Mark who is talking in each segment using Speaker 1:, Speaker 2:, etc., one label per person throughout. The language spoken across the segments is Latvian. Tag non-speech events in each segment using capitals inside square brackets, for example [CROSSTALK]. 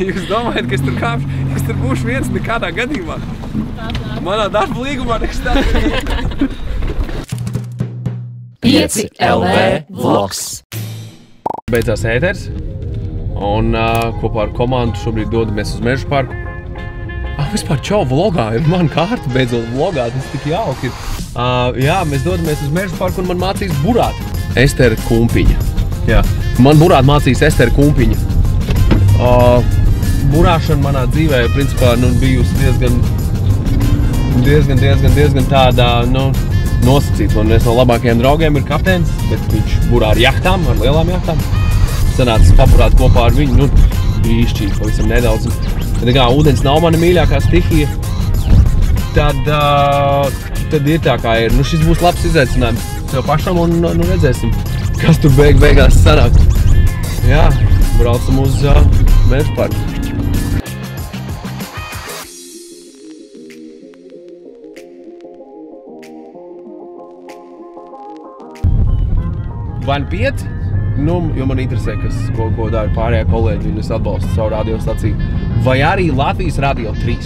Speaker 1: [LAUGHS] Jūs domājat, ka es tur kāpšu, es tur būšu viens nekādā gadījumā. Manā darba līgumā nekas tāds. [LAUGHS]
Speaker 2: 5 LV vlogs.
Speaker 1: Beidzās ēters, un uh, kopā ar komandu šobrīd dodamies uz meža parku. Ah, vispār čau vlogā, ir man kārta beidzot vlogā, tas tik jauki ir. Uh, jā, mēs dodamies uz meža parku un man mācīs burāt. Estere Kumpiņa. Jā, man burāt mācīs Estere Kumpiņa. Uh, burāšana manā dzīvē, principā, nu, bijusi diezgan, diezgan, diezgan, diezgan tāda, nu, nosacīta. Man viens no labākajiem draugiem ir kapteinis, bet viņš burā ar jahtām, ar lielām jahtām. Sanācis paburāt kopā ar viņu, nu, brīšķīgi, pavisam nedaudz. Bet, kā ūdens nav mana mīļākā stihija, tad, uh, tad ir tā kā ir. Nu, šis būs labs izaicinājums sev pašam un nu, redzēsim, kas tur beig beigās sanāk. Jā, braucam uz uh, meža Vai nu piet? Nu, jo man interesē, kas, ko, ko dara pārējie kolēģi, un es atbalstu savu radiostaciju. Vai arī Latvijas Radio 3.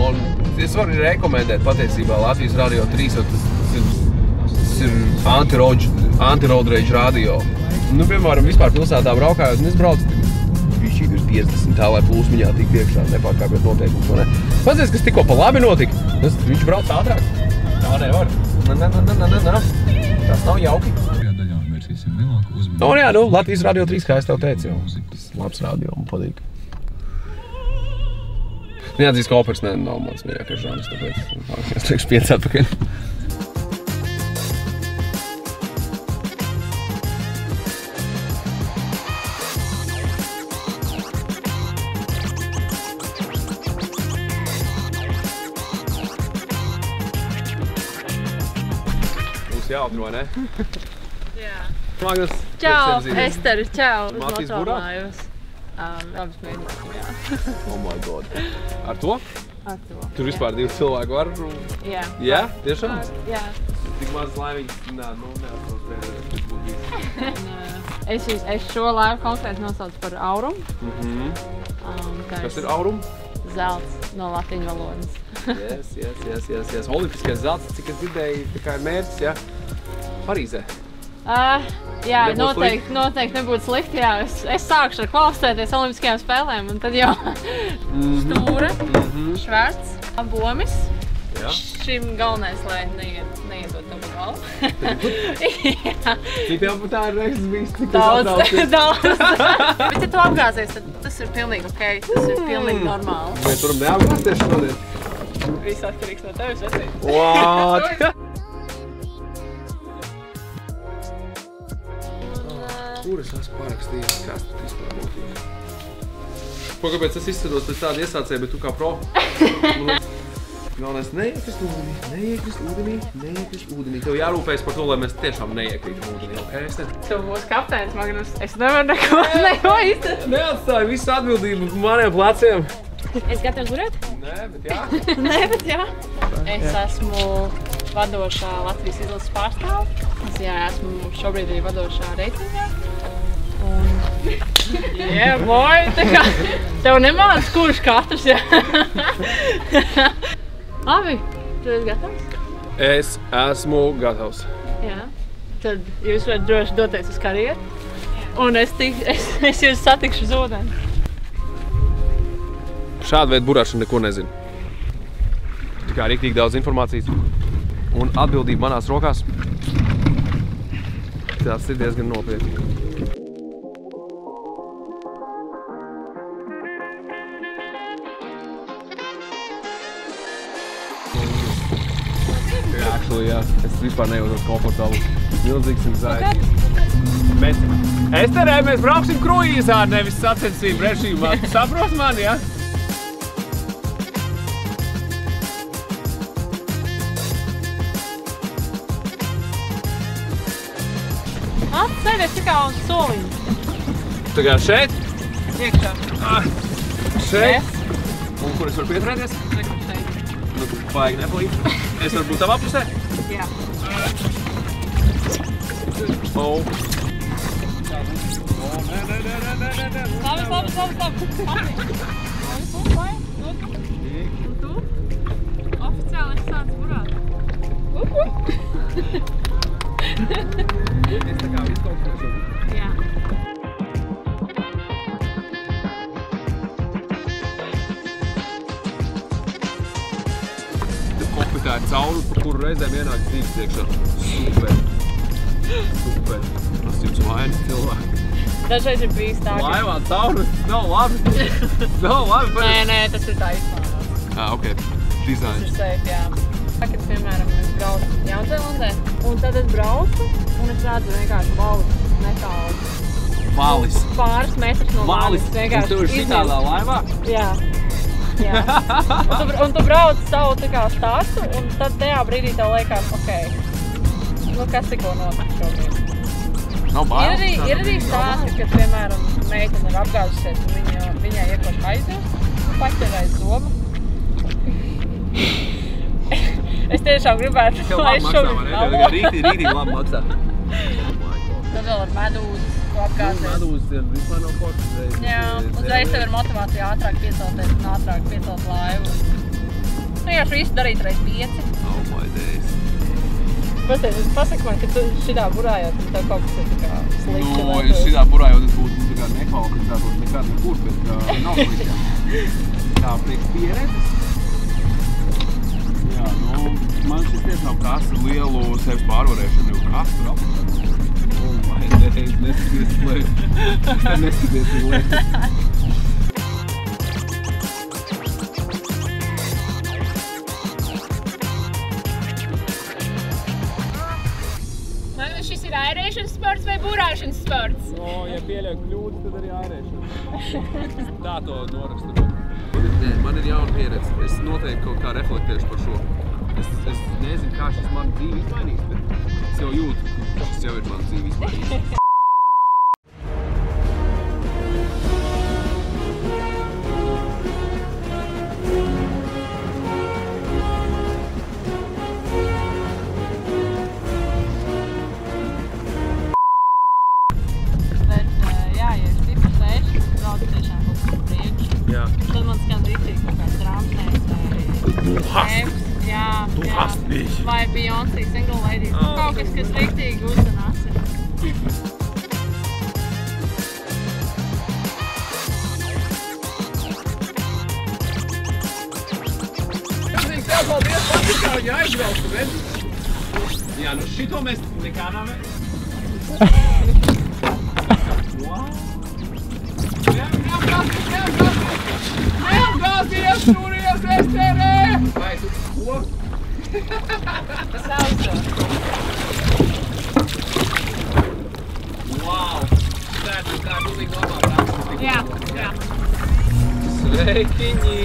Speaker 1: Un es varu rekomendēt patiesībā Latvijas Radio 3, jo tas, tas ir, tas ir anti-road radio. Nu, piemēram, vispār pilsētā braukājot, un es braucu bišķīt uz 50, tā lai plūsmiņā tik iekšā, nepārkāpjot noteikumus, ne? Pazies, kas tikko pa labi notika, tas, viņš brauc ātrāk. Tā nevar. Na, na, na, na, na. Tas nav jauki. Nu, jā, nu, Latvijas Radio 3, kā es tev teicu, jau. Tas labs radio, man patīk. Neatzīst, ka operas nav mans mīļākais žanrs, tāpēc es teikšu 5 atpakaļ. Būs jautri, vai ne? [LAUGHS]
Speaker 3: Jā.
Speaker 1: Magnus,
Speaker 3: Čau. Ester, čau.
Speaker 1: burāt?
Speaker 3: motormājos. Um, labs mēģinājums, jā. [LAUGHS]
Speaker 1: Oh my god. Ar to?
Speaker 3: Ar to.
Speaker 1: Tur vispār divi cilvēki var?
Speaker 3: Jā.
Speaker 1: Jā, tiešām?
Speaker 3: Jā.
Speaker 1: Tik maz laimīgs, nā, nu, neatceros, kas būtu bijis. [LAUGHS]
Speaker 3: Es, es šo laivu konkrēti nosaucu par aurumu.
Speaker 1: Mhm.
Speaker 3: Um, kā
Speaker 1: Kas ir aurum?
Speaker 3: Zelts no latīņu valodas.
Speaker 1: Yes, yes, yes, yes, yes. Olimpiskais zelts, cik es dzirdēju, tā kā ir mērķis, ja? Parīzē.
Speaker 3: Uh, jā,
Speaker 1: Nebūtu
Speaker 3: noteikti, noteikti nebūtu slikti. Jā. Es, es sākšu ar kvalificēties Olimpiskajām spēlēm, un tad jau stūra, švērts, abomis.
Speaker 1: Jā.
Speaker 3: Šim galvenais, lai neiet, neiedot tavu galvu. [LAUGHS]
Speaker 1: Cik jau tā ir reizes bijis, cik
Speaker 3: daudz, [LAUGHS] daudz. Bet, ja tu apgāzies, tad tas ir pilnīgi ok, tas ir pilnīgi normāli.
Speaker 1: Mēs varam neapgāzties šodien.
Speaker 3: Viss atkarīgs no tevis, vecīt.
Speaker 1: What? [LAUGHS] Kur es esmu parakstījis? Kas tas vispār būtu? Ko, kāpēc es izskatos pēc tāda iesācēja, bet tu kā pro? [LAUGHS] Galvenais neiekrist ūdenī, neiekrist ūdenī, neiekrist ūdenī. Tev jārūpējas par to, lai mēs tiešām neiekrītam ūdenī, ok? Es ne...
Speaker 3: Tu būsi kapteinis, Magnus. Es nevaru neko, [LAUGHS] neko izdarīt.
Speaker 1: Neatstāju visu atbildību maniem pleciem.
Speaker 3: Es gatavs burēt?
Speaker 1: Nē, bet jā. [LAUGHS]
Speaker 3: Nē, bet jā. Es esmu vadošā Latvijas izlases pārstāve. Es jā, esmu šobrīd arī vadošā reitingā. Jā, boy, tā kā tev nemāc, kurš katrs, jā. Labi, tu esi gatavs?
Speaker 1: Es esmu gatavs.
Speaker 3: Jā. Tad jūs varat droši doties uz karjeru. Un es, tik, es, es jūs satikšu uz ūdeni.
Speaker 1: Šāda veida burāšana neko nezinu. Tikai rīktīgi daudz informācijas un atbildība manās rokās. Tas ir diezgan nopietni. Jā, actually, jā. Es vispār nejūtos komfortabli. Milzīgs anxiety. Mēs, Esterē, mēs brauksim kruīzā, nevis sacensību režīmā. Tu saproti mani, jā?
Speaker 3: Atsēdies tikai uz soliņu.
Speaker 1: Tā kā šeit,
Speaker 3: Iekšā.
Speaker 1: šeit. Un kur es varu pieturēties?
Speaker 3: Rekur šeit.
Speaker 1: Nu, vajag nepalīdz. Es varu būt tavā pusē?
Speaker 3: Jā.
Speaker 1: Oh.
Speaker 3: Labi, labi, labi, labi. Patīk. Un tu, vai? Tu? Un tu? Oficiāli es sācu burāt. Uhu. [LAUGHS]
Speaker 1: Es tā kā visu kaut ko šobrīd.
Speaker 3: Jā.
Speaker 1: Ir cauri, pa kuru reizēm ienāk dzīves iekšā. Super. Super. Tas jums vainas cilvēki.
Speaker 3: Dažreiz ir bijis tā, ka...
Speaker 1: Laivā cauri, tas nav labi. nav labi.
Speaker 3: Nē,
Speaker 1: pareizi.
Speaker 3: nē, tas ir tā izmērās.
Speaker 1: Ah, ok.
Speaker 3: Tas
Speaker 1: Dizains.
Speaker 3: ir safe, jā. Kad, piemēram, es braucu Jaunzēlandē, un tad es braucu, un es redzu vienkārši valus netālu.
Speaker 1: Valis.
Speaker 3: Pāris metrus no
Speaker 1: Valis.
Speaker 3: manis
Speaker 1: Un tu ir šitādā laivā?
Speaker 3: Jā. Jā. [LAUGHS] Un tu, un tu brauc savu tā kā stāstu, un tad tajā brīdī tev liekas, ok, nu kas tikko notika šobrīd.
Speaker 1: Nav
Speaker 3: Ir
Speaker 1: bail.
Speaker 3: arī, ir arī stāsti, kad, piemēram, meitene ir apgāzusies, un viņa, viņai iekoš aizjūst, un paķer aiz domu. [LAUGHS] es tiešām gribētu, lai
Speaker 1: labi
Speaker 3: es
Speaker 1: maksā,
Speaker 3: šobrīd
Speaker 1: ne? Tev
Speaker 3: nav.
Speaker 1: rītī, rītī labi maksā. [LAUGHS]
Speaker 3: Tad vēl ar medūzi,
Speaker 1: nav foršas reizes.
Speaker 3: Jā, uzreiz tev ir motivācija ātrāk piecelties un ātrāk piecelt laivu. Nu, jā, visu darīt reiz pieci.
Speaker 1: Oh my days.
Speaker 3: Pasaka, pasaka man, ka tu šitā burājot, un tev kaut kas ir tā kā slikti.
Speaker 1: Nu,
Speaker 3: vai
Speaker 1: es šitā burā jau tas būtu nu, tā kā nekvalificētos nekad nekur, bet uh, nav slikti. [LAUGHS] Tā priekš pieredzes. Jā, nu, man šis tiešām prasa lielu sevis pārvarēšanu, jo kas tur apkārt. Oh my days, neskaties uz leju. Es te neskaties uz leju.
Speaker 3: Man šis ir airēšanas sports vai burāšanas sports?
Speaker 1: No, ja pieļauj kļūdas, tad arī ārēšana. Tā to norakstu. Man ir jauna pieredze. Es noteikti kaut kā reflektēšu par šo. Es, es nezinu, kā šis man dzīvi izmainīs, bet es jau jūtu, ka šis jau ir man dzīvi izmainījis.
Speaker 3: Vai Eps, jā,
Speaker 1: Du
Speaker 3: jā.
Speaker 1: hast mich.
Speaker 3: Vai Beyoncé single ladies. Nu, kaut kas, kas rīktīgi uzzinās.
Speaker 1: Tev paldies, Patrik, kā viņa aizbrauca, redz? Jā, nu šito mēs nekā nav... Wow! Neapgāzties, neapgāzties! Neapgāzties, turies, Esterē! Vai tu ko?
Speaker 3: Sauso.
Speaker 1: Wow! Tā ir pilnīgi labākā.
Speaker 3: Jā, jā.
Speaker 1: Sveikiņi!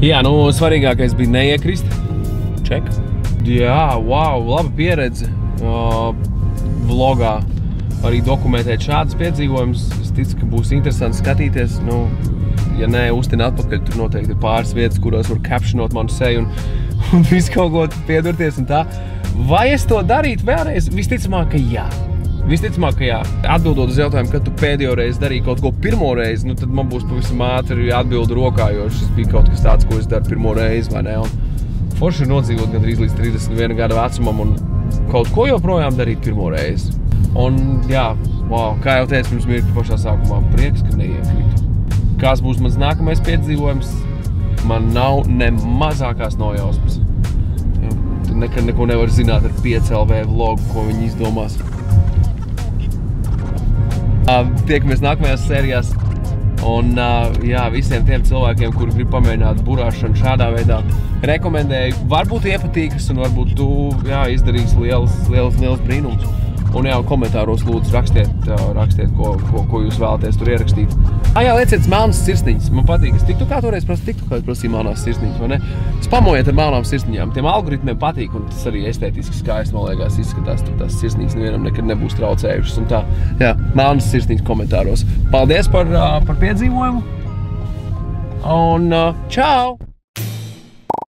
Speaker 1: Jā, nu svarīgākais bija neiekrist. Ček. Jā, wow, laba pieredze. Uh, vlogā arī dokumentēt šādus piedzīvojumus. Es ticu, ka būs interesanti skatīties. Nu, ja nē, uztina atpakaļ, tur noteikti ir pāris vietas, kurās var captionot manu seju un, [LAUGHS] un visu kaut ko piedurties un tā. Vai es to darītu vēlreiz? Visticamāk, ka jā. Visticamāk, ka jā. Atbildot uz jautājumu, kad tu pēdējo reizi darīji kaut ko pirmo reizi, nu, tad man būs pavisam ātri atbildi rokā, jo šis bija kaut kas tāds, ko es daru pirmo reizi, vai ne? Un forši nodzīvot gandrīz līdz 31 gada vecumam un kaut ko joprojām darīt pirmo reizi. Un jā, wow, kā jau teicu pirms mirkļa pašā sākumā, prieks, ka neiekritu. Kāds būs mans nākamais piedzīvojums, man nav ne mazākās nojausmas. Tu nekad neko nevar zināt ar 5LV vlogu, ko viņi izdomās. Tiekamies nākamajās sērijās. Un ā, jā, visiem tiem cilvēkiem, kuri grib pamēģināt burāšanu šādā veidā, rekomendēju. Varbūt iepatīkas, un varbūt tu jā, izdarīsi liels, liels, liels brīnums. Un jā, komentāros lūdzu rakstiet, rakstiet ko, ko, ko jūs vēlaties tur ierakstīt. Ah, jā, lieciet melnas sirsniņas. Man patīk, es tiktu kā toreiz prasīju, tiktu kā prasīju melnās sirsniņas, vai ne? Spamojiet ar melnām sirsniņām. Tiem algoritmiem patīk, un tas arī estētiski skaisti, man liekas, izskatās. Tur tās sirsniņas nevienam nekad nebūs traucējušas. Un tā, jā, melnas sirsniņas komentāros. Paldies par, par piedzīvojumu! Un čau!